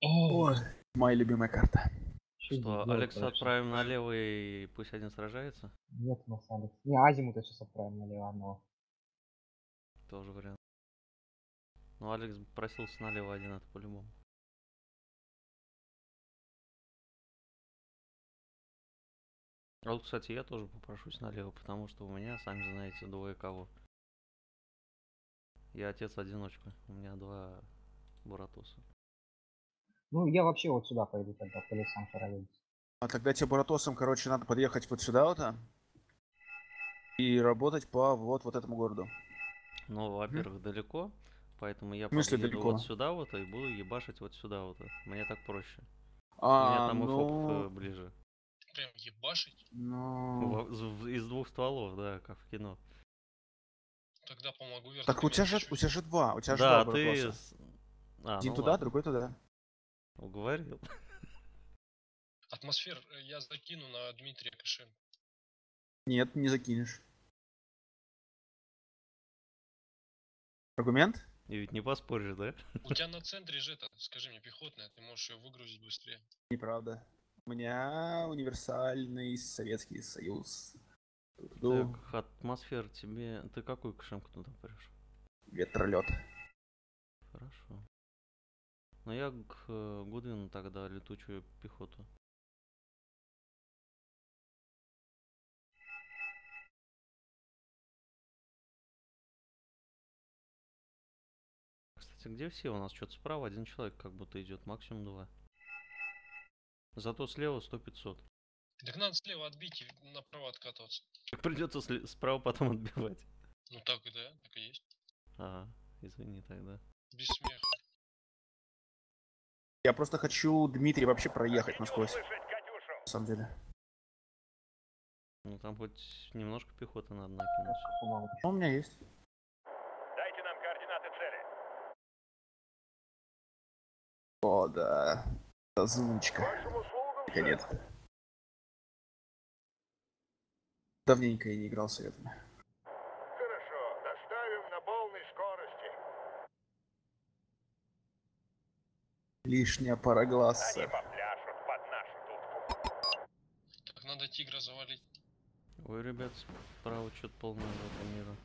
Ой, моя любимая карта. Что, Алекса отправим налево и пусть один сражается? Нет у нас Алекс. Не, Азимута сейчас отправим налево одного. Тоже вариант. Ну, Алекс просился налево один, это по-любому. А вот, кстати, я тоже попрошусь налево, потому что у меня, сами знаете, двое кого. Я отец-одиночка, у меня два Буратуса. Ну, я вообще вот сюда пойду тогда, по лесам параллельно. А тогда тебе Буратосом, короче, надо подъехать вот сюда вот, а, и работать по вот, вот этому городу. Ну, во-первых, далеко, поэтому я подъеду далеко? вот сюда вот и буду ебашить вот сюда вот. Мне так проще. У А, меня там ну, э, ближе. Прям ебашить? ну... В- Из двух стволов, да, как в кино. Тогда помогу вертолет. Так у тебя же, у тебя же два, у тебя же Да, два ты... А, Один ну туда, ладно, другой туда. Уговорил. Атмосфер э, я закину на Дмитрия Кашин. Нет, не закинешь. Аргумент? И ведь не поспоришь, да? У тебя на центре же это, скажи мне, пехотная, ты можешь ее выгрузить быстрее. Неправда. У меня универсальный Советский Союз. Ту-ду. Так, атмосфер тебе... Ты какую кшемку туда прешь? Ветролет. Хорошо. Ну я к э, Гудвину тогда летучую пехоту. Кстати, где все? У нас что-то справа один человек как будто идет, максимум два. Зато слева 100-500. Так надо слева отбить и направо откатываться. Придется справа потом отбивать. Ну так и да, так и есть. Ага, извини тогда. Без смеха. Я просто хочу Дмитрий вообще проехать насквозь. На самом деле. Ну там хоть немножко пехоты надо накинуть. Ну, У меня есть. Дайте нам координаты цели. О, да. Озвучка. Наконец-то. Давненько я не играл советами. Хорошо, доставим на полной скорости. Лишняя пара глаз, Они попляшут под нашу дудку. Так надо тигра завалить. Ой, ребят, справа что-то полное этого мира.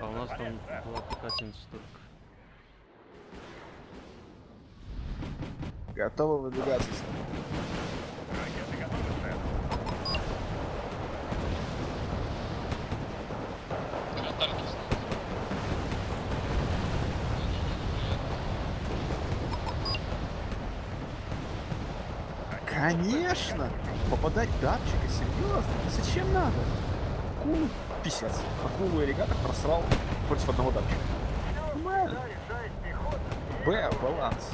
А у нас там была покатинца только. Готовы выдвигаться. Ракеты готовы, Конечно! Попадать датчика, серьезно? Зачем надо? Акулу писец. Акулу аллигатор просрал против одного датчика. Б, баланс.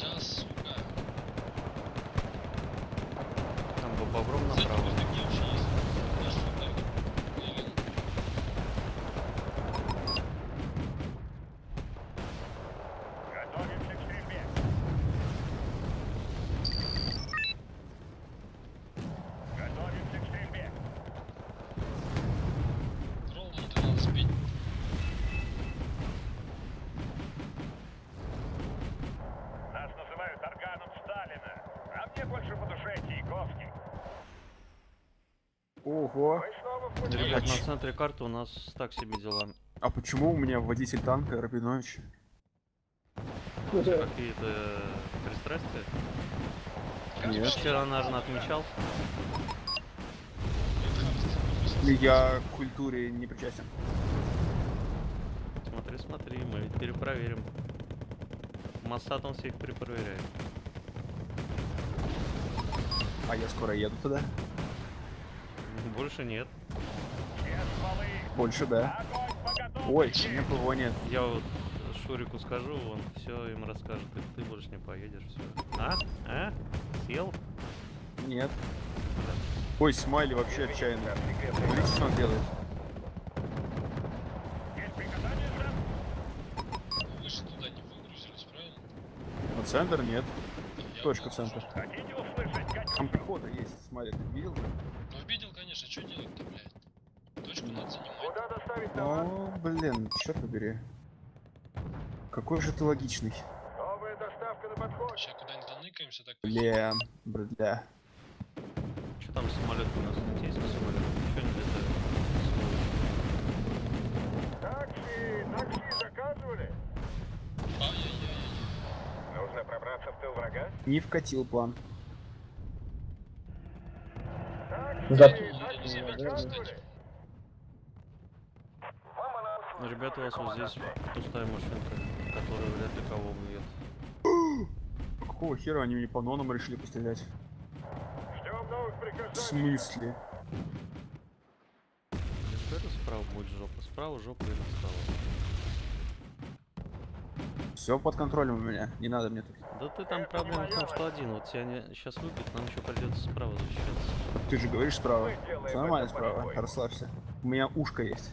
Да, сука. Там по бобром Кстати, направо. вот такие вообще есть. Наш фонарик. Или... Готовимся к стрельбе. Готовимся к стрельбе. Роллман-то надо сбить. Нас называют органом Сталина. А мне больше по душе Чайковский. Ого. Мы снова в пути. Центре карты у нас так себе дела. А почему у меня водитель танка Рабинович? Какие-то пристрастия? Нет. Вчера, наверное, отмечал. Я к культуре не причастен. Смотри, смотри, мы ведь перепроверим. Моссад он всех перепроверяет. А я скоро еду туда. Больше нет. Больше, да. Ой, никого нет. Я вот Шурику скажу, он все им расскажет, и ты больше не поедешь, все. А? А? Сел? Нет. Ой, Смайли вообще отчаянный. Смотрите, что он делает. Вы же туда не выгрузились, правильно? Но центр нет. Я Точка центр. Там пехота есть? Ну видел, конечно, что делать-то, блядь? Точку надо занимать. Куда доставить товар? О, блин, черт побери. Какой же ты логичный. Новая доставка на подход. Сейчас куда-нибудь заныкаемся, так Бля, бля. Что там самолет у нас? Есть самолет? Ничего не летает. Такси, такси заказывали? Ай-яй-яй. Нужно пробраться в тыл врага? Не вкатил план. Такси, такси заказывали? Анонс Ну, ребята, у вас вот здесь пустая машинка, которая вряд ли кого убьет. Какого хера они мне по нонам решили пострелять? Ждем новых В смысле? Где это справа будет жопа? Справа жопа и настала. Все под контролем у меня. Не надо мне тут. Да ты там проблема в том, что один. Вот тебя не... сейчас выбьет, нам еще придется справа защищаться. Ты же говоришь справа. Всё нормально справа. Расслабься. У меня ушко есть.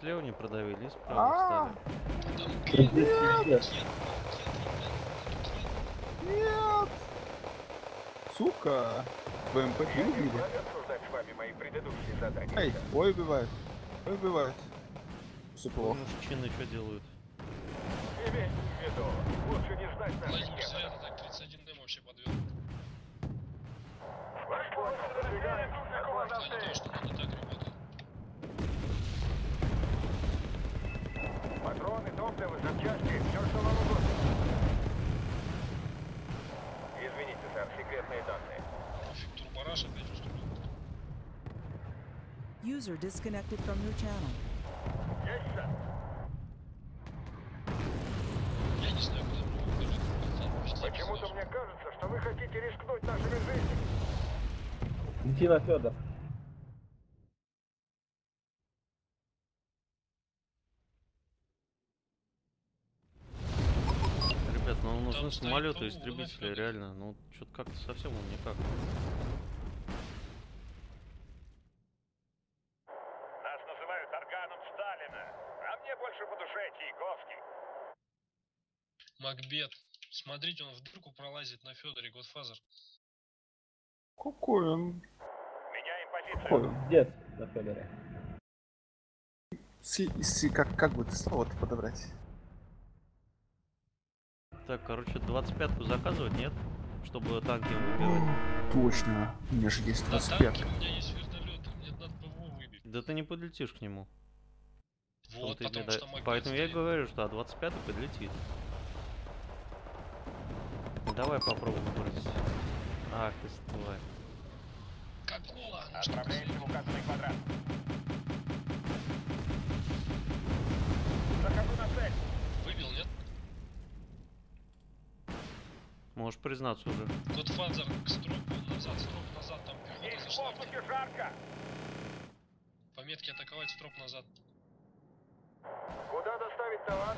Слева не продавили, и справа А, встали. Пиздец. Нет! Сука! БМП не. Эй, ой, убивают. Ой, убивают. Все плохо. Мужчины что делают? Имейте в виду, лучше не знать наших так 31 дэм вообще подвел. Ваш поезд продвигается. Какого В того, что надо так Патроны, топливо, запчасти, все, что вам угодно. Извините, сэр, секретные данные. Турбораж опять устроил. User disconnected from your channel. Есть, сэр. Я не знаю, куда Почему-то мне кажется, что вы хотите рискнуть нашими жизнями. Летина Федор. Ребят, ну нужны самолеты, истребители, реально. Ну, что-то как-то совсем он никак. Нас называют органом Сталина, а мне больше по душе Чайковский. Макбет. Смотрите, он в дырку пролазит на Федоре Годфазер. Какой он? Меняем позицию. Какой он? Дед на Федоре. Си- си- как, как бы это слово-то подобрать? Так, короче, 25-ку заказывать, нет? Чтобы танки выбивать. Точно. У меня же есть На 25. танке у меня есть вертолет, мне надо ПВО выбить. Да ты не подлетишь к нему. Вот, потому не да- что Поэтому я и говорю, что а 25 подлетит. Давай попробуем выбрать. Ах ты тварь. Кокнула, ну что Отправляемся в указанный квадрат. Захожу на цель. Выбил, нет? Можешь признаться уже. Годфазер к стропу, назад, строп назад, там пехота зашла. жарко. По метке атаковать, строп назад. Куда доставить товар?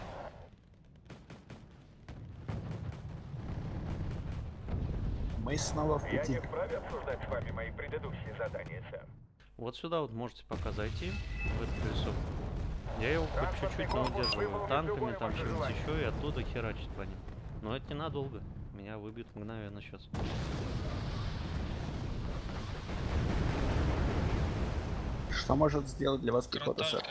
Мы снова в Я пути. не вправе обсуждать с вами мои предыдущие задания, сэр. Вот сюда вот можете пока зайти, в это колесо. Я его хоть чуть-чуть, но корпус удерживаю. выполнит Танками, там желание. еще, и оттуда херачить по ним. Но это ненадолго. Меня выбьют мгновенно сейчас. Что может сделать для вас пехота, сэр?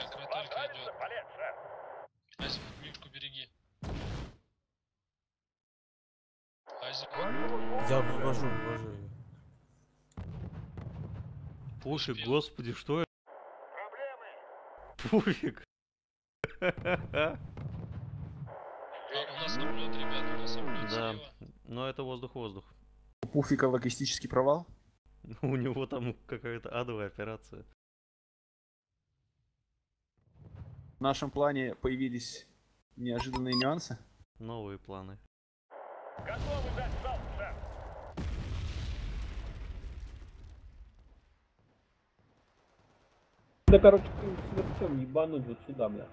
Я вывожу, вывожу ее. Успел. господи, что это? Проблемы. Пофиг. а, у нас облет, ребята, у нас облет Да. Но это воздух-воздух. У Пуфика логистический провал? У него там какая-то адовая операция. В нашем плане появились неожиданные нюансы. Новые планы. Готовы дать залп, сэр. Да, короче, сверчом ебануть вот сюда, бля.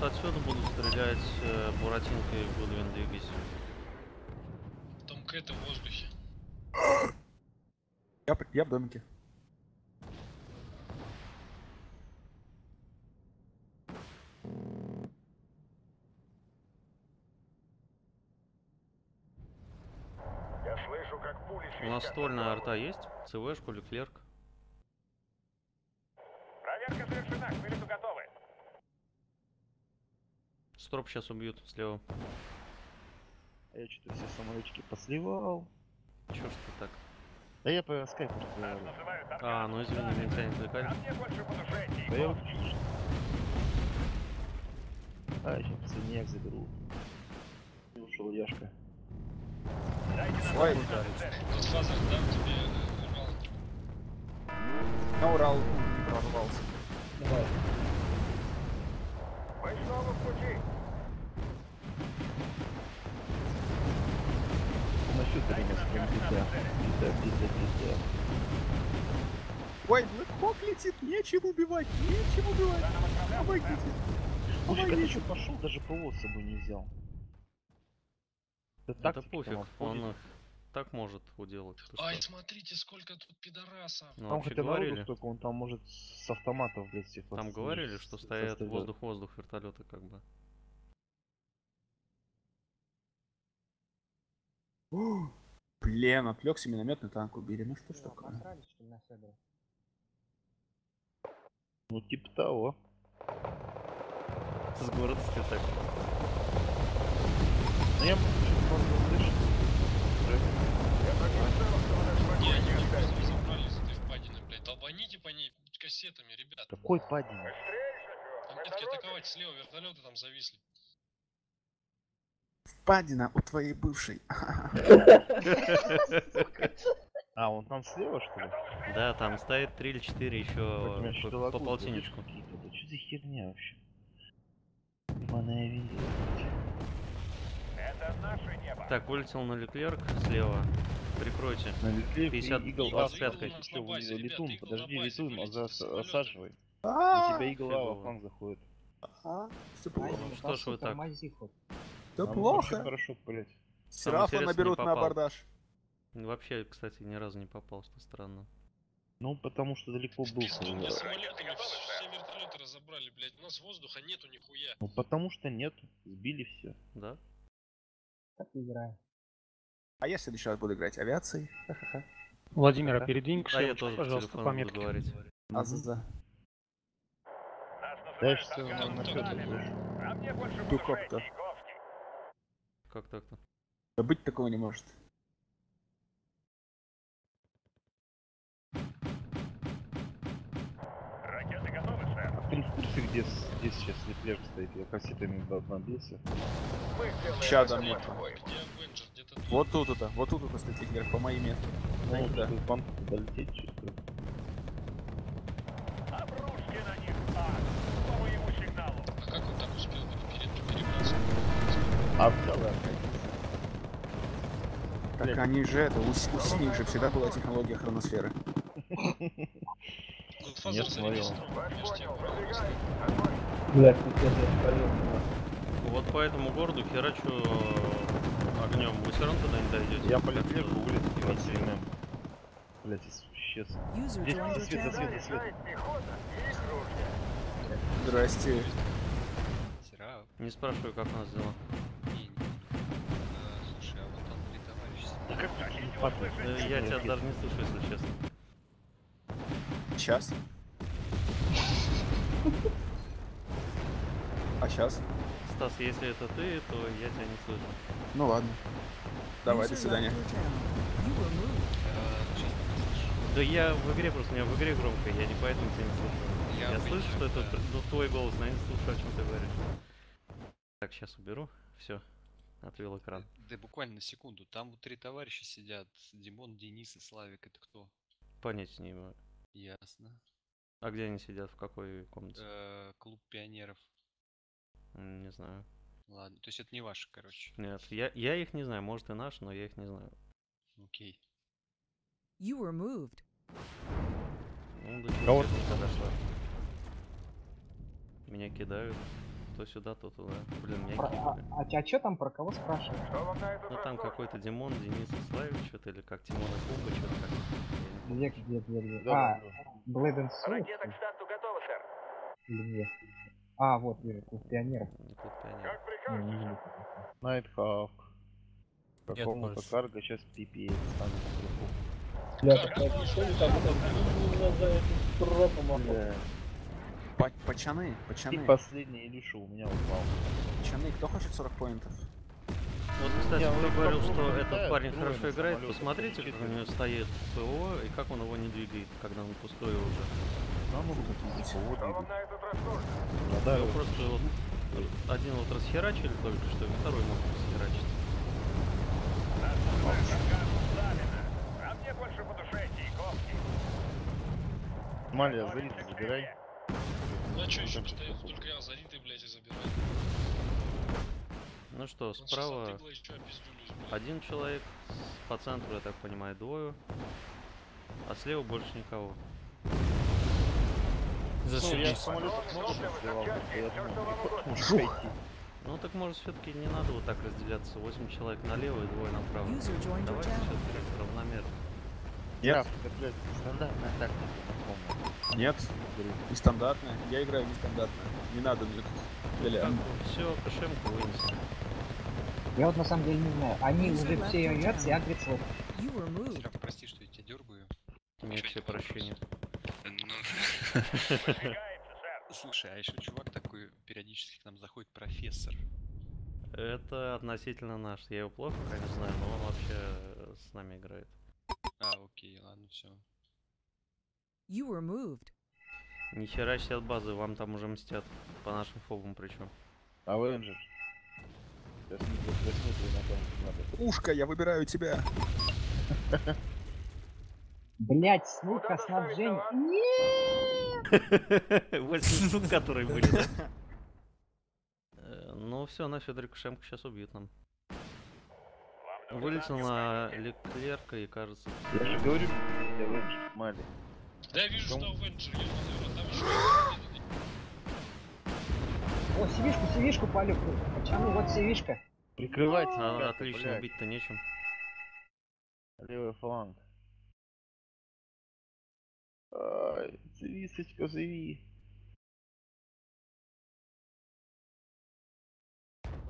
Вот отсюда буду стрелять э, Буратинко и Гудвин двигайся. Том К какая-то в воздухе. Я, я в домике. Я слышу, как пули У нас свистят. ствольная арта есть? ЦВшку или клерк? Проверка завершена, к вылету готовы. Строп сейчас убьют слева. А Я что-то все самолетики посливал. Чё ж ты так? Да я по скайпу называют А, ну извини, меня тебя не отвлекали. А Да я вот. А, сейчас последняк заберу. И ушел Яшка. Дам тебе э, Урал. на Урал не прорвался. Давай. Мы снова в пути. С прям пизда. Пизда, пизда, пизда. Ой, Блэкхок летит, нечем убивать, нечем убивать. Помогите. Помогите. когда что пошел, даже ПО с собой не взял. Это, Это тактика пофиг, он их так может уделать. ты Ай, смотрите, сколько тут пидорасов. Ну, Там хотя говорили, столько, он там может с автоматов, блядь, всех там говорили, что стоят воздух-воздух вертолеты как бы. Блин, отвлекся, минометный танк убили. Ну что ж Что, такое? посрались, что ли, на Седра? Ну, типа того. С гордостью так. Ну, я можно слышать. Не, они мне просто разобрались с этой впадиной, блядь. Долбаните по ней кассетами, ребят. Какой шофер, Там торопимся. атаковать слева, вертолеты там зависли. Впадина у твоей бывшей. А, он там слева, что ли? Да, там стоит 3 или 4 Хоть у меня еще по, по полтинничку. Да что за херня вообще? Ебаная видео. Это наше небо. Так, вылетел на Леклерк слева. Прикройте. На Литле 50 Игл 25 Ас, -кой. Летун, подожди, Летун, осаживай. А, тебя Игл Ава фигово. фланг заходит. ну, что ж вы так? Все Нам плохо. хорошо, блядь. Серафа наберут на абордаж. Вообще, кстати, ни разу не попал, что странно. Ну, потому что далеко был. Мне самолетами все вертолеты разобрали, блядь. У нас воздуха нету нихуя. Ну, потому что нет. Сбили все. Да? Так играем. А я в следующий раз буду играть авиацией. Ха-ха-ха. Владимир, Да. а передвинь А я кошелек, тоже по пожалуйста, телефону по буду метке. говорить. Азаза. Нас Да, я называют все Арканом Как так-то? Да быть такого не может. Ракеты готовы, сэр. А ты в курсе, где, где сейчас Леклерк стоит? Я кассетами б- набился. Мы сделаем Ща это дам нет. по-твоему. Где Авенджер? Где-то тут. Вот тут это, вот тут это стоит Лиглер, по моей метке. Ну, да. чтобы банку долететь на них по моему сигналу. А как он так успел перед перебраться? А Так они же это, у, у синих же всегда была технология хроносферы. Godfather Нет, спалил. Вот по этому городу херачу огнем. Вы все равно туда не дойдете. Я по Леклерку улиц Видите? 27 Блять, исчез. Здесь свет, channel. свет, свет. Их ружья. Здрасте. Не спрашиваю, как у нас дела. Да я тебя даже не слышу, если честно. Сейчас. А сейчас? Стас, если это ты, то я тебя не слышу. Ну ладно. Давай, до свидания. Да я в игре просто, у меня в игре громко, я не поэтому тебя не слышу. Я Я, слышу, что это ну, твой голос, но я не слышу, о чем ты говоришь. Так, сейчас уберу. Все. Отвел экран. Да буквально на секунду. Там вот три товарища сидят. Димон, Денис и Славик. Это кто? Понятия не имею. Ясно. А где они сидят? В какой комнате? Э, клуб пионеров. Не знаю. Ладно, то есть это не ваши, короче. Нет, я, я их не знаю. Может и наш, но я их не знаю. Окей. You were moved. Ну, чего подошла. Меня кидают. То сюда, то туда. Блин, меня Про- кикнули. а, а, чё там про кого спрашиваешь? Что Ну там какой-то Димон, Денис Ислаевич, что-то или как Тимон и Куба, что-то как. Не Где, где, где, где? Да, А, да, да. Блэд Soul? Ракета к старту готова, сэр. Или где? А, вот, вижу, тут пионеров. помню, Клуб пионеров. Как Не, прикажете, не сэр. вижу. Найтхавк. Какому-то кажется. карго сейчас пипец. Надо Бля. Па- Пацаны, И пацаны, последний Илюша у меня упал. пацаны, кто хочет 40 поинтов? Вот, кстати, он кто говорил, что этот парень хорошо играет, посмотрите, как у него стоит ПВО и как он его не двигает, когда он пустой уже. Нам могут этот раз нужно? Да, Его просто вот один вот расхерачили только что, и второй мог расхерачить. А по Зарит, к забирай. Ну а чё еще Там постоянно что-то только азариты, блядь, и забирают. Ну что, Он справа еще один человек, по центру, я так понимаю, двое, а слева больше никого. Ну, я Зашибись. я что угодно. может пойти. Ну так может все-таки не надо вот так разделяться. 8 человек налево и двое направо. Давайте все-таки равномерно. Нет. Стандартная тактика. Нет, нестандартная. Я играю нестандартно. Не надо мне. Ля-ля. Все, Кошемку вынесли. Я вот на самом деле не знаю. Они уже все your агрятся и channel. агрятся вот. You were moved. Серёг, прости, что я тебя дергаю. Нет тебе прощения. Ну, слушай, а еще чувак такой периодически к нам заходит профессор. Это относительно наш. Я его плохо, конечно, знаю, но он вообще с нами играет. А, окей, ладно, все. You were moved. Ни хера себе от базы, вам там уже мстят. По нашим фобам причем. На танке надо. Ушка, я выбираю тебя. Блять, снука, снабжение. 8 штук, которые были? Э, Ну все, на Федорику Шемку сейчас убьют нам. Вылетел на? Леклерка и кажется... Я же говорю, блядь, Авенджер, Мали. Да я вижу, Кому? что Авенджер, я смотрю, там еще... О, сивишку, сивишку полю. Почему? Вот сивишка. Прикрывайте, А, ребята, отлично, убить-то нечем. Левый фланг. Ай, Цивисочка, живи.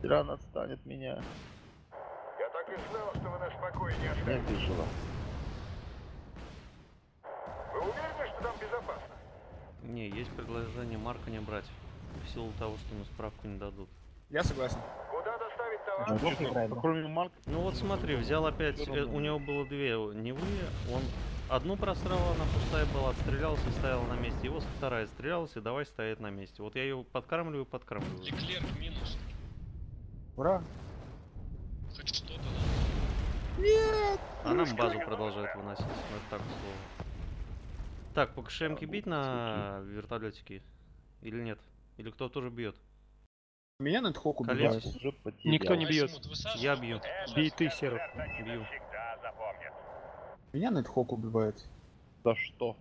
Тиран отстанет меня. Я и знал, что вы нас в покое не оставите. выжила. Вы уверены, что там безопасно? Не, есть предложение Марка не брать. В силу того, что ему справку не дадут. Я согласен. Куда доставить товар? да? Кроме Марка, Ну вот смотри, взял опять, э, у него было две Невы, он одну просрал, она пустая была, отстрелялся и стоял на месте, его вторая стрелялась и давай стоять на месте. Вот я ее подкармливаю, подкармливаю. Леклерк минус. Ура. Да? А нам базу продолжает выносить, это так к слову. Так, по КШМке бить на вертолетике? Или нет? Или кто тоже бьет? Меня на Тхок Колец. убивают. уже потерял. Никто не бьет. Я бью. Бей ты, Серов. они Бью. Меня на убивает. За что?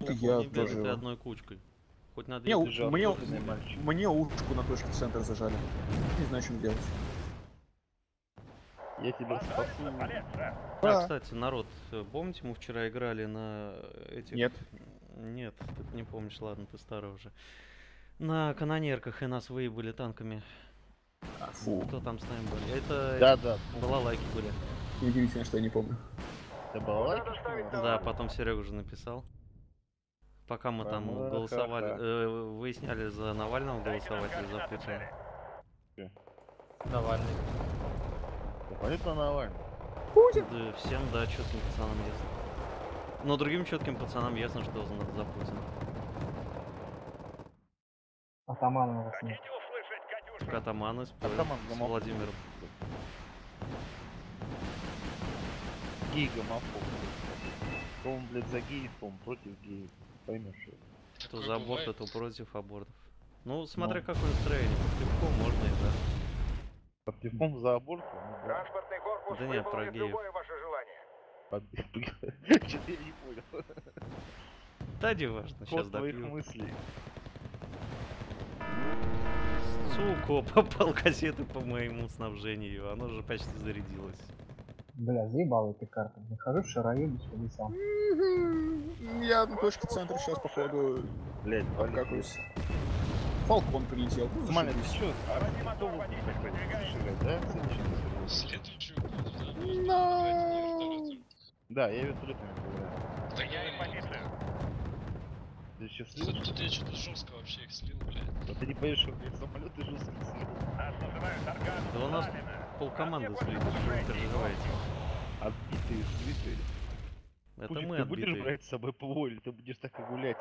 Вот я тоже. одной кучкой. Хоть надо мне, охотный мальчик. мне ушку на точке центра зажали. Не знаю, что делать. Я тебя спасу. А, кстати, народ, э, помните, мы вчера играли на этих... Нет. Нет, ты не помнишь, ладно, ты старый уже. На канонерках и нас выебали танками. А, Фу. Кто там с нами были? Это Да, да. балалайки были. Неудивительно, что я не помню. Это была Куда доставить лайки? Да, потом Серега уже написал. Пока мы там голосовали, э, выясняли за Навального голосовать или за Путина. Навальный. Да, понятно, Навальный. Да, всем, да, четким пацанам ясно. Но другим четким пацанам ясно, что за, за Путина. Атамана у вас нет. Хотите услышать, Катюша? Атаманы спорят Атаман с гомофоб. Владимиром. Гей гомофоб. Он, блядь, за геев, он против геев. Поймешь, что это. То Такое за бывает. то против абортов. Ну, смотря Ну. какое настроение. Легко можно и да. Под пивком за аборт? Ну, да. Транспортный корпус Да нет, про выполнит геев. любое ваше желание. Я не понял. Да не важно, сейчас Ход твоих допью. мыслей. Сука, попал кассеты по моему снабжению, оно же почти зарядилось. Бля, заебал этой карты. Нахожусь в шароебе с колесом. Я на точке центра сейчас, походу, Блять, какой-то... Фалкон прилетел. Ну, Смотри, ты чё? А? Следующую буду, да. я вертолетами поиграю. Да Меняем говори. позицию. Ты еще Тут, слышишь? тут я что-то жестко вообще их слил, блядь. Да ты не понимаешь, что мне самолеты жестко слил. Нас называют Арганом Да у нас полкоманды А слили, что вы и переживаете. Отбитые, слитые. Это Путин, мы ты будешь брать с собой ПВО или ты будешь так и гулять?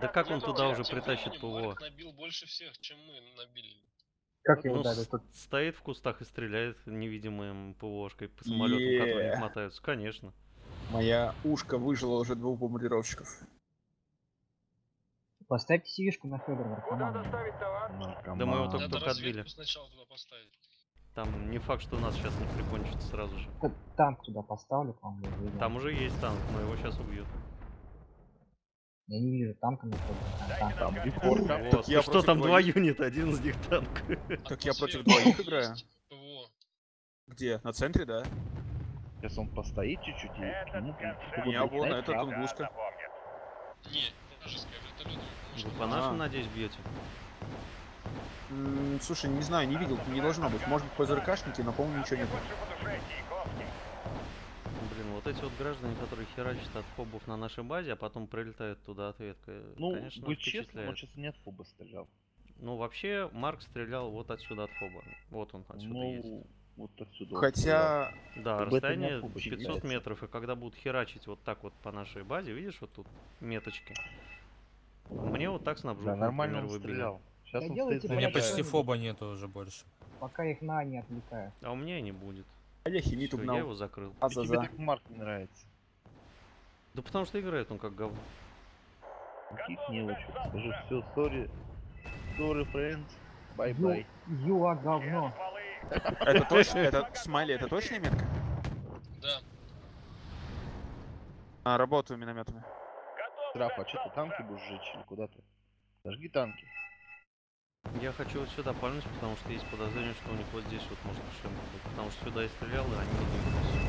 Да как он Ну, туда уже притащит временем ПВО? Набил больше всех, чем мы набили. Как его Ну, дали с- тут? стоит в кустах и стреляет невидимым ПВОшкой по самолетам, которые мотаются. Конечно. Моя ушка выжила уже двух бомбардировщиков. Поставьте сивишку на Федора Куда наркомана. доставить товар? Да мы его только- только отбили. разведку сначала туда поставить. Там не факт, что нас сейчас не прикончат сразу же. Танк туда поставлю, по-моему. Там уже есть танк, но его сейчас убьют. Я не вижу танка на танк. Там Вот. Так я что, там два юнита, один из них танк. Так я против двоих играю. Где? На центре, да? Сейчас он постоит чуть-чуть и Не, будет вон, это тунгушка. запомнит. Не, вражеская вертолетами. Вы по А. нашим, надеюсь, бьете? Слушай, не знаю, не видел, не должно быть. Может быть, ПЗРКшники, но, по-моему, ничего нет. Ковский. Блин, вот эти вот граждане, которые херачат от фобов на нашей базе, а потом прилетают туда ответка, Ну, конечно, быть честным, он сейчас не от фоба стрелял. Ну, вообще, Марк стрелял вот отсюда от фоба. Вот он отсюда есть. Ну, вот отсюда. Хотя, Да, не расстояние особо 500 считается. метров, и когда будут херачить вот так вот по нашей базе, видишь, вот тут меточки. Мне вот так снабжу. Да, нормально он стрелял. Сейчас Да он стоит У меня почти фоба нету уже больше. Пока их на не отвлекают. А у меня и не будет. А я химит Всё, я угнал. его закрыл. А И тебе за так Марк не нравится. Да потому что играет он как говно. Каких не очень. Скажи все, sorry. Sorry, friends. Bye-bye. Ю, юа говно. Это точно, это смайли, это точная метка? Да, А, работаю минометами. Траф, а что ты танки будешь жечь или куда ты? Зажги танки. Я хочу вот сюда пальнуть, потому что есть подозрение, что у них вот здесь вот может ошибка быть. Потому что сюда я стрелял, и они не двигались.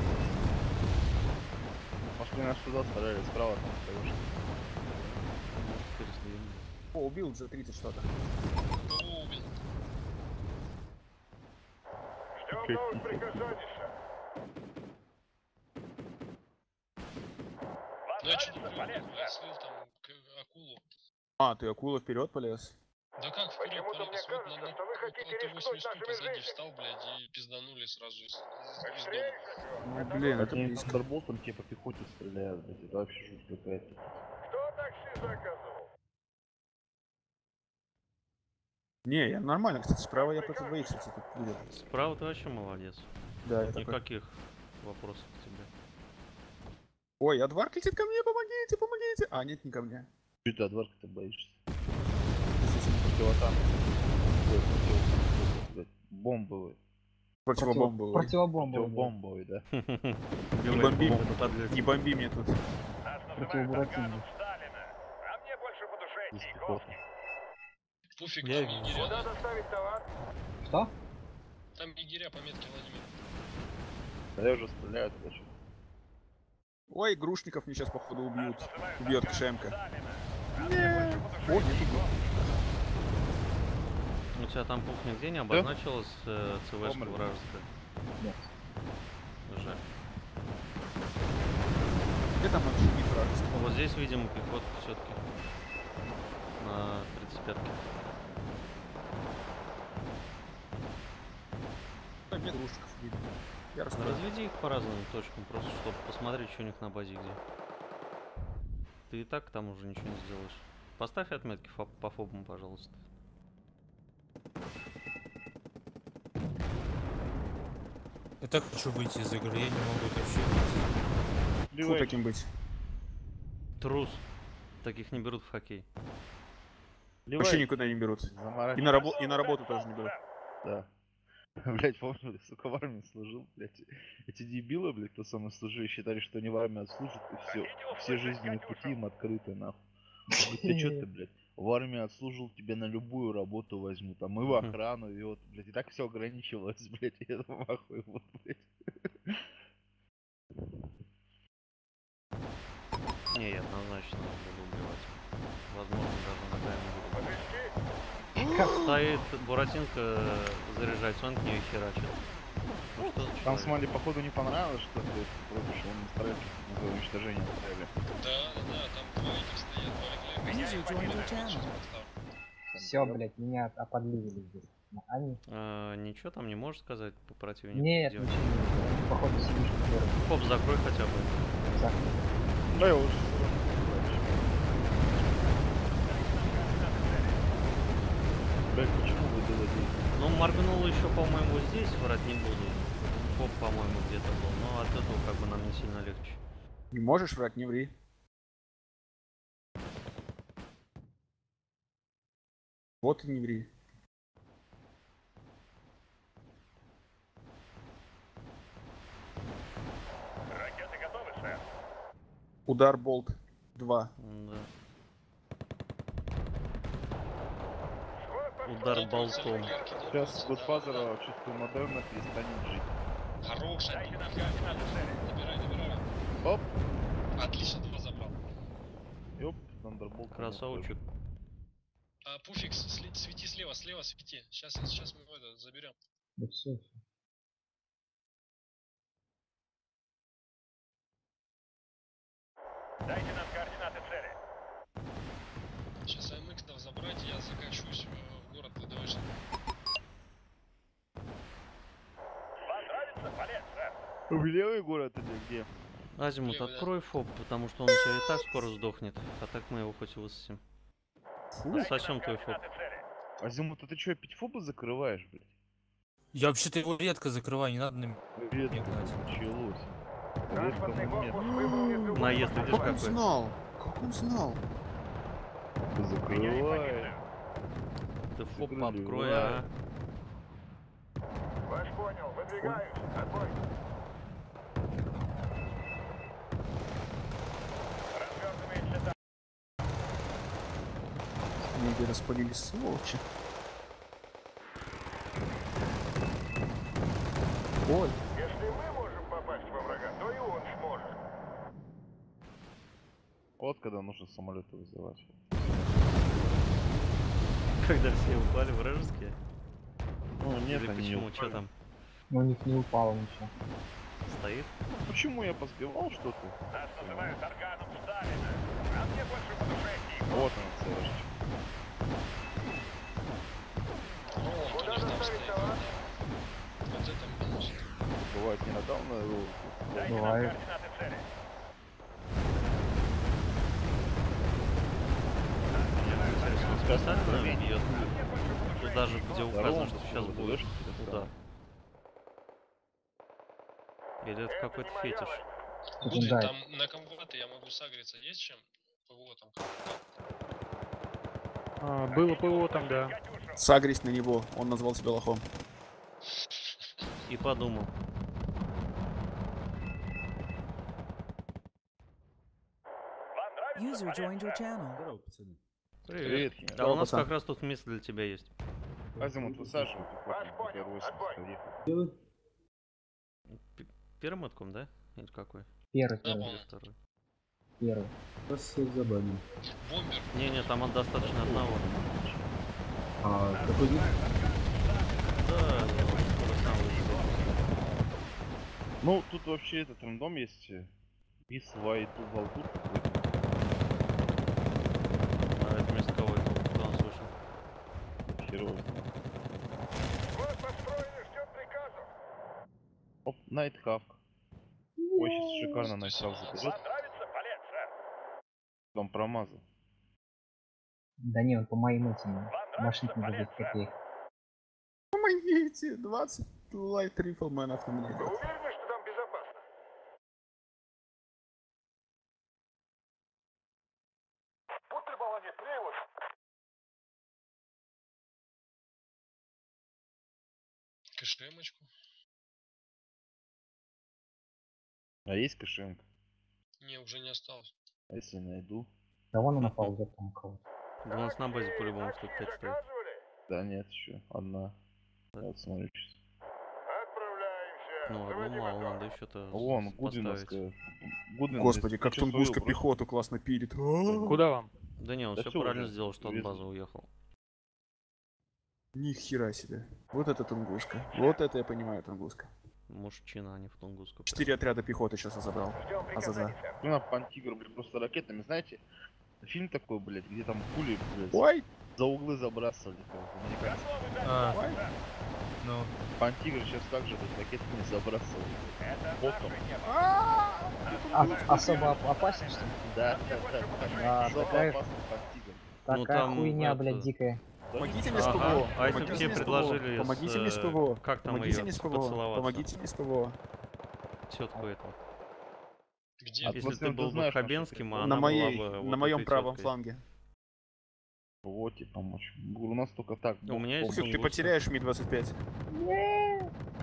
Может, они нас сюда стреляли, справа там. Может, перестрелили. О, убил G30 что-то. ПВО убил. Ждем новых приказаний. Ну я что-то там к- акулу. А, ты акула вперед полез? Да как вперед Почему-то мне кажется, на, что вы хотите рискнуть 80 нашими жизнями. встал, блядь, и пизданули сразу из, из, из дома. Стрельте, Ну, это блин, это. Thunderbolt'ом тебе по пехоте стреляют, блядь, это вообще жуть какая-то. Кто такси заказывал? Не, я нормально, кстати, справа я против двоих, кстати, тут видел. Справа ты вообще молодец. Да, я такой. Никаких вопросов к тебе. Ой, Адварк летит ко мне, помогите, помогите. А, нет, не ко мне. Чё ты от варки-то боишься? Противотанк. Бомбовый. Противобомбовый. Противобомбовый. Противобомбовый, да. Не бомби, не бомби мне тут. А Чайковский. Пофиг, Я егеря, Куда да? доставить товар? Что? Там егеря по метке Владимир. Да я уже стреляю туда что Ой, грушников мне сейчас, походу, убьют. Убьет Кшемка. По О, нет. У тебя там пух нигде не обозначилась э, ЦВшка вражеская? Нет. Жаль. Где там не вражеский? Вот здесь, видимо, пехота все-таки. На 35-ке. Ой, Мне грушников видно. Я Ну. Разведи их по разным точкам, просто чтобы посмотреть, что у них на базе где. Ты и так там уже ничего не сделаешь. Поставь отметки по фобам, пожалуйста. Я так хочу выйти из игры, я не могу вообще выйти. Фу таким быть. Трус. Таких не берут в хоккей. Вообще никуда не берут. И на, рабо- и на работу тоже не берут. Да. Блять, помню, сука, в армии служил, блять. Эти дебилы, блядь, кто со мной служил, считали, что они в армии отслужат, и все. Все жизненные пути им открыты, нахуй. Ты чё ты, блядь? В армии отслужил, тебя на любую работу возьмут, а мы в охрану, и вот, блядь, и так все ограничивалось, блядь, и это нахуй, вот, блядь. Не, я однозначно буду убивать. Возможно, даже ногами буду. Стоит Буратинка заряжается, он к нее херачит. Ну что Там? Смоле, походу, не понравилось, что ты против, что он на за уничтожение отправили. Да, да, да, там два этих стоят, два Все, блядь, меня оподливили здесь. Они... А, ничего там не можешь сказать по противнику? Нет, делать? ничего не Походу сидишь в. Хоп, закрой хотя бы. Да, я уже Блядь, почему вы доводили? Ну, моргнул еще, по-моему, здесь, врать не буду. Хоп, по-моему, где-то был. Но от этого как бы нам не сильно легче. Не можешь врать, не ври. Вот и не ври. Ракеты готовы, сэр. Удар болт 2. Да. Удар болтом. Сейчас в чувстве модерна перестанет жить. да. Хорош, Дайте нам отлично. координаты цели. Набирай, набирай. Оп, Отлично, два забрал. ёп, Thunderbolt. Красавчик. А, Пуфикс, сли- свети слева, слева свети. Сейчас, сейчас мы его это заберем. Да все. Дайте нам координаты цели. Сейчас АМХ забрать, я закачусь в город ВДВшный. Вам нравится полет, сэр? В левый город или где? Азимут, Левый, да. открой фоп, потому что он у тебя и так скоро сдохнет. А так мы его хоть и высосем. Фу. Сосем твой цели. Азимут, а ты чё, опять фобы закрываешь, блядь? Я вообще-то его редко закрываю, не надо на меня гнать. началось. Транспортный корпус выбыл из Наезд, А видишь, как он знал? Как он знал? Закрывай. Ты фоп Закрыли, открой, а. Ваш понял, выдвигаюсь. Отбой. Распалились сволочи. Ой, Если мы можем попасть во врага, то и он сможет. Вот когда нужно самолеты вызывать. Когда все упали вражеские? Ну нет, Или они не почему? упали. Что там? Ну, у них не упало ничего. Стоит? Почему я поспевал что-то? Нас называют органом Сталина. А мне больше по душе. Вот она, ЦРшечка. Доставить товар? да. Вот это минус. Бывает не надал на нам Бывает. специально бьет? Даже где указано, что сейчас ДВшки удар. Или это какой-то фетиш? Будет Да. там на комбаты я могу сагриться. Есть чем? ПВО там А, было ПВО там, да. Сагрись на него. Он назвал себя лохом. И подумал. User joined your. Привет. Привет, А Хина. Здорово, у нас пацан. как раз тут место для тебя есть. Отбой. подъехал. П- Первым отком, да? Или какой? Первый, Да, первый. Второй. первый. Бомбер. Не-не, там достаточно одного. А, Да, ну, скоро сам высадишь. Ну, тут вообще этот рандом есть. Бис, Вай, Тувал, тут. А это вместо кого это? Кто он слышал? Херово. Приказов. Оп, Найт Хавк. Ой, сейчас шикарно Найт Хавк заберет. Вам нравится полет, сэр? Там промазал. Да не, он по моим этим Вам за сэр? копеек. Помогите, 20 лайт рифлменов на меня идет. уверены, что там безопасно? Будьте балане, привод. Кэшемочку. А есть кошенка? Не, уже не осталось. А если найду? Да вон он напал, там у кого-то. Да у нас на базе по-любому штук 5 стоит. Да нет, еще одна. Да? Вот смотрю сейчас. Ну, одну мало, надо еще-то Вон, поставить. Гудвиновская. Гудвин Господи, как тунгуска просто. пехоту классно пилит. Куда вам? Да не, он Да все правильно сделал, что от базы уехал. Ни хера себе. Вот это тунгуска. Вот это я понимаю тунгуска. Мужчина, а не в Тунгуску. Четыре отряда пехоты сейчас я забрал. Ждем А за за. приказаний, сэр. Ну, на Пантигр, блядь, просто ракетами, знаете, фильм такой, блядь, где там пули, блядь, Ой! за углы забрасывали, сэр. А, Ой! ну, Пантигр сейчас также, блядь, ракетами забрасывали. Это Боком. небо. А! А, особо оп- опасен, что ли? Да, да, да, А, Особо Пантигр. Ну, Такая там хуйня, блядь, дикая. Помогите не мне с ПВО. а если мне с предложили с, Помогите мне с э, ПВО. как там Помогите мне с ПВО. Помогите мне с ПВО. Тетку эту. Где? А Если ты был бы Хабенским, а На моей, бы вот на моем правом фланге. Вот и помочь. У нас только так. У меня есть Уфик, ты потеряешь Ми-25.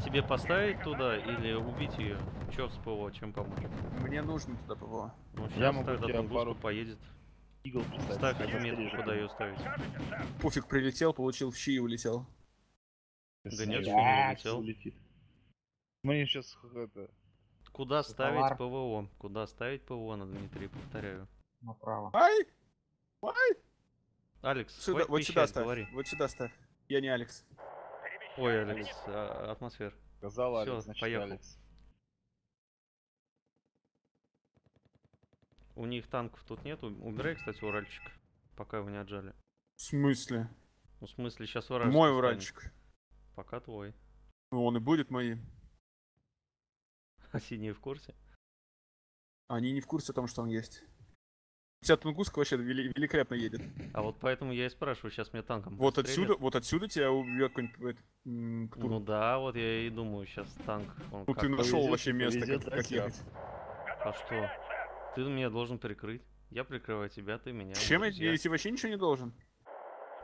Тебе поставить туда или убить ее? Че с ПВО, чем помочь? Мне нужно туда ПВО. Ну, сейчас Я могу тогда Тунгуску пару- поедет. Игл. Ставь метку, куда ее ставить. Пуфик прилетел, получил в щи и улетел. Да нет, Смотри, что не а, улетел. улетит. Мне сейчас это... Куда ставить Товар. ПВО? Куда ставить ПВО на Дмитрий, повторяю. Направо. Ай! Алекс, Сюда, вот сюда ставь. говори. Вот сюда ставь. Я не Алекс. Ой, Алекс, а, атмосфер. Сказал Всё, Алекс, значит поехал. Алекс. У них танков тут нету. Убирай, кстати, Уральчик, пока его не отжали. В смысле? Ну, в смысле, сейчас Уральчик Мой станет. Уральчик. Пока твой. Ну, он и будет моим. А синие в курсе? Они не в курсе о том, что он есть. У тебя Тунгуска вообще вели- великолепно едет. А вот поэтому я и спрашиваю, сейчас мне танком Вот отсюда, вот отсюда тебя убьет какой-нибудь Ктур. Ну да, вот я и думаю, сейчас танк. Он Ну ты нашел повезет, вообще не место, повезет, как, как ехать. А что? Ты меня должен прикрыть. Я прикрываю тебя, ты меня. Чем я, я тебе вообще ничего не должен?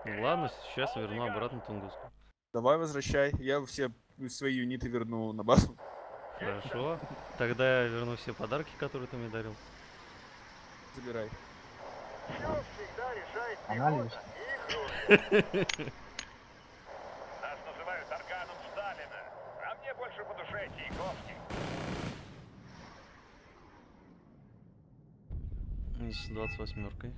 Ну ладно, сейчас верну обратно Тунгуску. Давай возвращай, я все свои юниты верну на базу. Хорошо. Тогда я верну все подарки, которые ты мне дарил. Забирай. Всё всегда решает Анализ. Нас называют органом Сталина, а мне больше по душе Чайковский. С 28-й.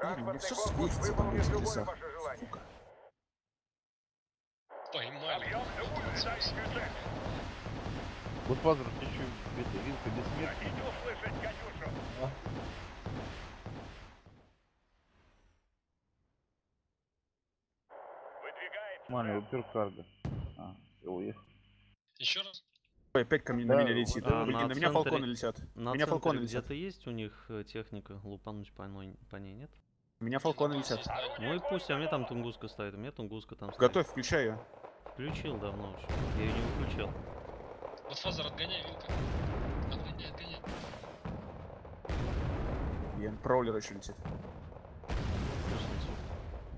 Аккуратно. Мне все эти любое ваше желание. Сука. Поймали. Вот Пазар, ты что, это, вилка бессмертная? Хотите услышать Катюшу? Выдвигается. Нормально, упер карго. А, я уехал. Еще раз? Ой, опять ко мне Да, на меня летит. а, Блин, на на меня центре- фалконы летят. На меня фалконы летят. где-то есть у них э, техника? Лупануть по, ной- по ней, нет? У меня фалконы летят. Ну и пусть, а мне там Тунгуска стоит. У меня Тунгуска там стоит. Готовь, включай ее. Включил давно уже. Я ее не выключал. Вот фазер отгоняй, вилка. Отгоняй, отгоняй. Блин, Проулер еще летит.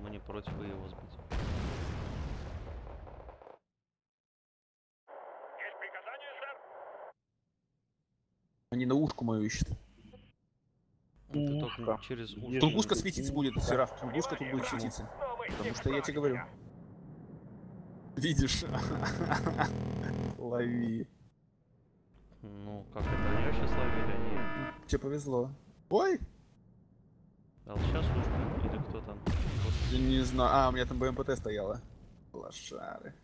Мы не против его сбить. Они на ушку мою ищут. Ты только Ушко. через ушко. Тунгуска светиться будет, Сераф. Тунгуска тут будет светиться. Потому что я тебе говорю. Видишь? Лови. Ну, как это? Они вообще словили, они... Тебе повезло. Ой! А вот сейчас ушко или кто там? Я не знаю. А, у меня там БМПТ стояла. Лошары.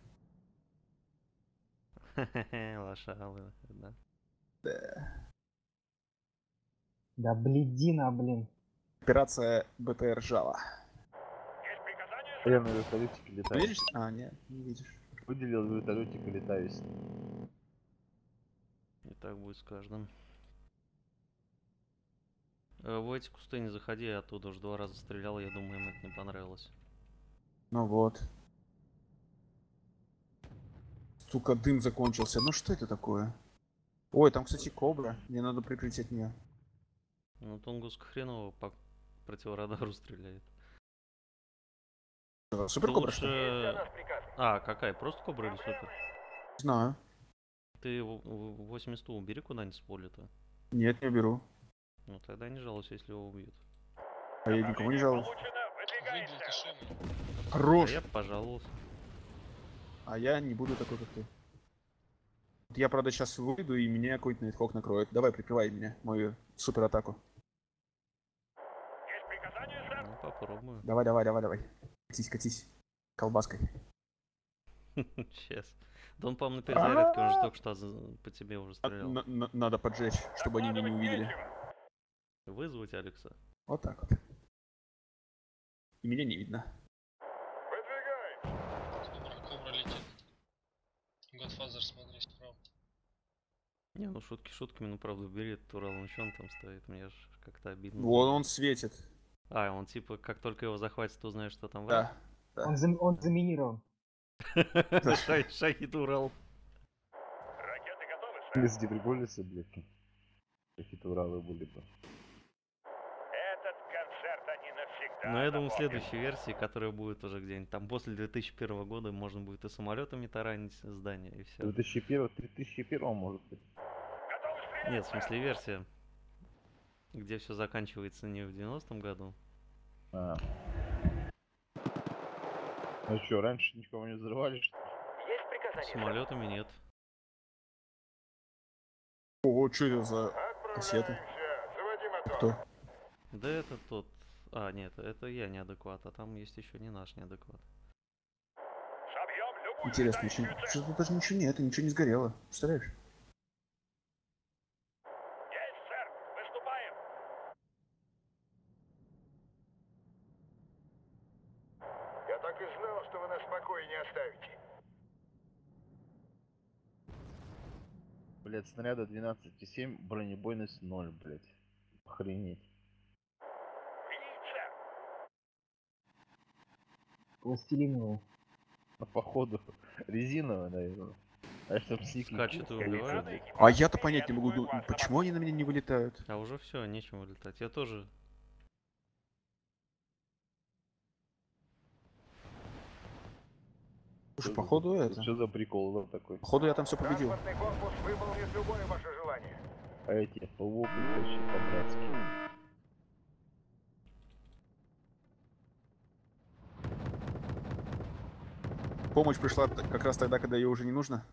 Хе-хе, лошалы, да. Да. Да бледина, блин. Операция БТР жало. Я на вертолетике летаю. Видишь? А, нет, не видишь. Выделил вертолетик и летаю с ним. И так будет с каждым. Э, В эти кусты не заходи, я оттуда уже два раза стрелял, я думаю, им это не понравилось. Ну вот. Сука, дым закончился. Ну что это такое? Ой, там, кстати, кобра. Мне надо прикрыть от нее. Ну, Тунгуск хреново по противорадару стреляет. Супер кобра, лучше... А, какая? Просто кобра или супер? Знаю. Ты в- в- 80 убери куда-нибудь с поля-то. Нет, не беру. Ну тогда не жалуйся, если его убьют. А я никому не жалуюсь. Кашемы. А Хорош! я пожаловался. А я не буду такой, как ты. Я, правда, сейчас выйду, и меня какой-то Найтхок накроет. Давай, прикрывай меня, мою супер атаку. Есть приказание, сэр? Ну, попробую. Давай, давай, давай, давай. Катись, катись. Колбаской. Сейчас. Да он, по-моему, на перезарядке, он же только что по тебе уже А, стрелял. на- на- Надо поджечь, чтобы они меня не увидели. Вызвать Алекса. Вот так вот. И меня не видно. Godfather, смотри справа. Не, ну шутки шутками, ну правда, бери этот Урал, ну чё он там стоит, мне ж как-то обидно. Вон он светит. А, он типа, как только его захватит, то узнаешь, что там враг. Да. Он, зам- он заминирован. Шахид Урал. Ракеты готовы, сэр? Если прикольницы, блядь. Какие-то уралы были бы. Этот концерт они навсегда Но Ну, я думаю, в следующей версии, которая будет уже где-нибудь там после 2001 года, можно будет и самолетами таранить здание, и все. 2001, 3001 может быть. Нет, в смысле версия, где все заканчивается не в 90-м году. А. Ну что, раньше никого не взрывали, что ли? Есть приказание? Самолетами нет. О, что это за кассеты? Кто? Да это тот... А, нет, это я неадекват, а там есть еще не наш неадекват. Интересно, ничего, что тут даже ничего нет, ничего не сгорело. Представляешь? Есть, сэр. Выступаем. Я так и знал, что вы покое не оставите. Блядь, снаряда 12,7, бронебойность 0, блядь. Охренеть. Пластилиновый. А походу резиновая, наверное. А что? Скачет и убивает. А я-то понять не могу, почему они на меня не вылетают? А уже все, нечем вылетать. Я тоже... Слушай, походу это. Что за прикол да, такой? Походу я там все победил. Транспортный корпус выполнит любое ваше желание. А эти ПВО вообще по-братски. Помощь пришла как раз тогда, когда ее уже не нужно.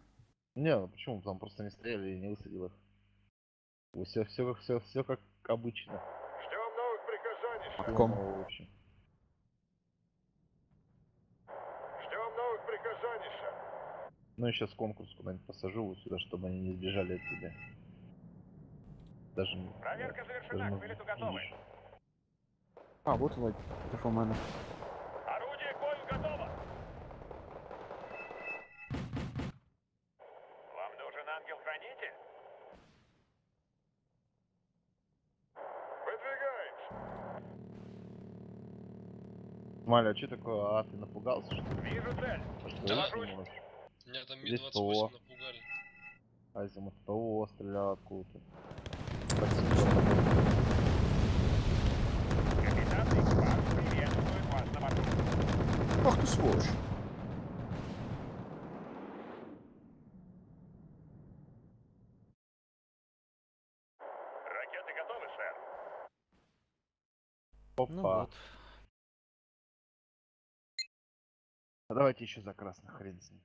Не, ну почему? Там просто не стреляли и не высадил их. Все, все, все, все как обычно. Ждем новых приказаний, каком? Ну, в общем. Ждем новых приказаний, сэр. Ну и сейчас конкурс куда-нибудь посажу вот сюда, чтобы они не сбежали от тебя. Даже не- Проверка завершена, даже к вылету готовы. А, вот он, Перформена. Орудие к бою готово. Вам нужен ангел-хранитель? Выдвигаемся. Маля, а что такое? А, ты напугался, что ли? Вижу цель. Что Да. Там Здесь Ми-28 ПВО. напугали. Азимут ПВО стрелял откуда-то. Капитан экипаж приветствует вас на борту. Ах ты сволочь. Ракеты готовы, сэр. Опа. Ну вот. А давайте еще за красный хрен с ним.